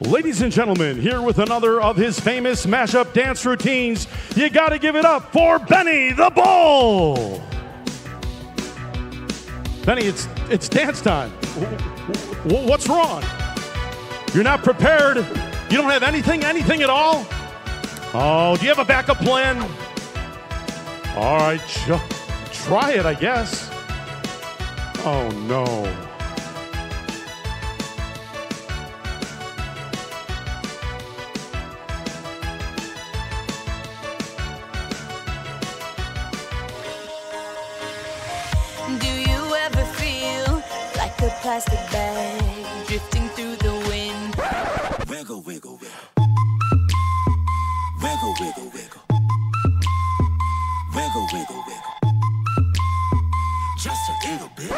Ladies and gentlemen, here with another of his famous mashup dance routines, you gotta give it up for Benny the Bull! Benny, it's, it's dance time. What's wrong? You're not prepared? You don't have anything, anything at all? Oh, do you have a backup plan? All right, tr- try it, I guess. Oh, no. Plastic bag drifting through the wind? Wiggle, wiggle, wiggle. Wiggle, wiggle, wiggle. Wiggle, wiggle, wiggle. Just a little bit.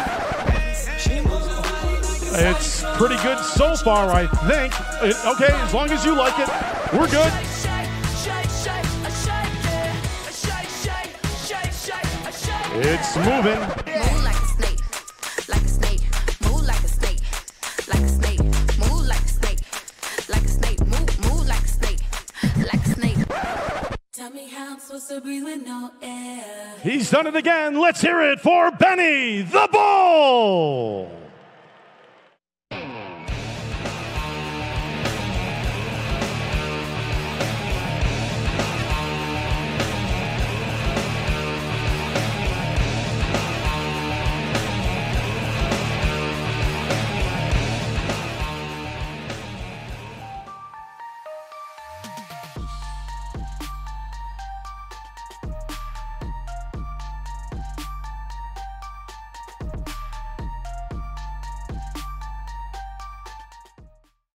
She moves her body like a It's pretty good so far, I think. It- okay, as long as you like it, we're good. It's shake, like a snake. Tell me how I'm supposed to breathe with no air. He's done it again. Let's hear it for Benny the Bull.